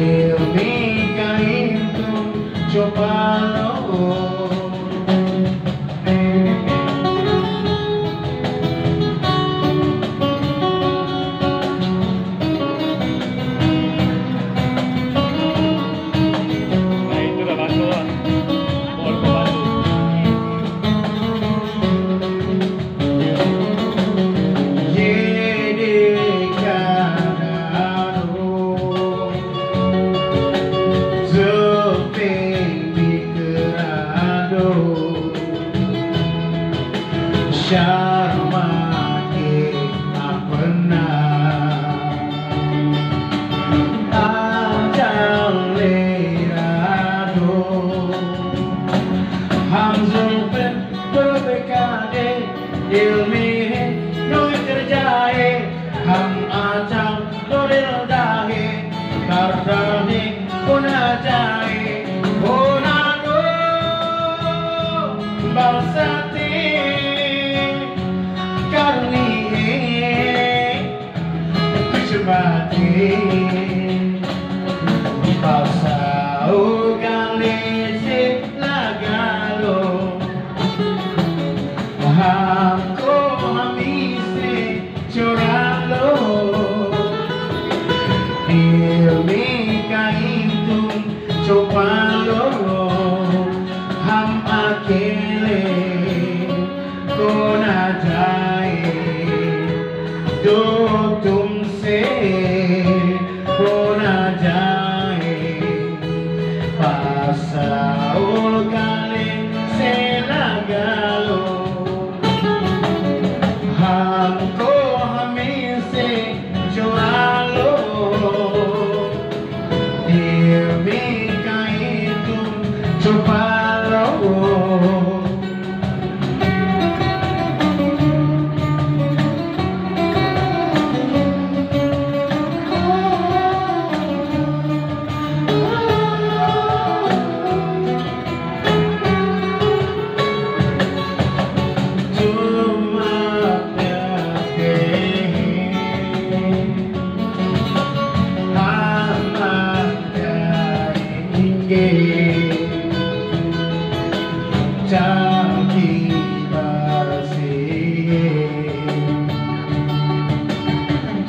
Yo me caí, yo palo. mencermati tak pernah. Hamzul bin Berbekade ilmi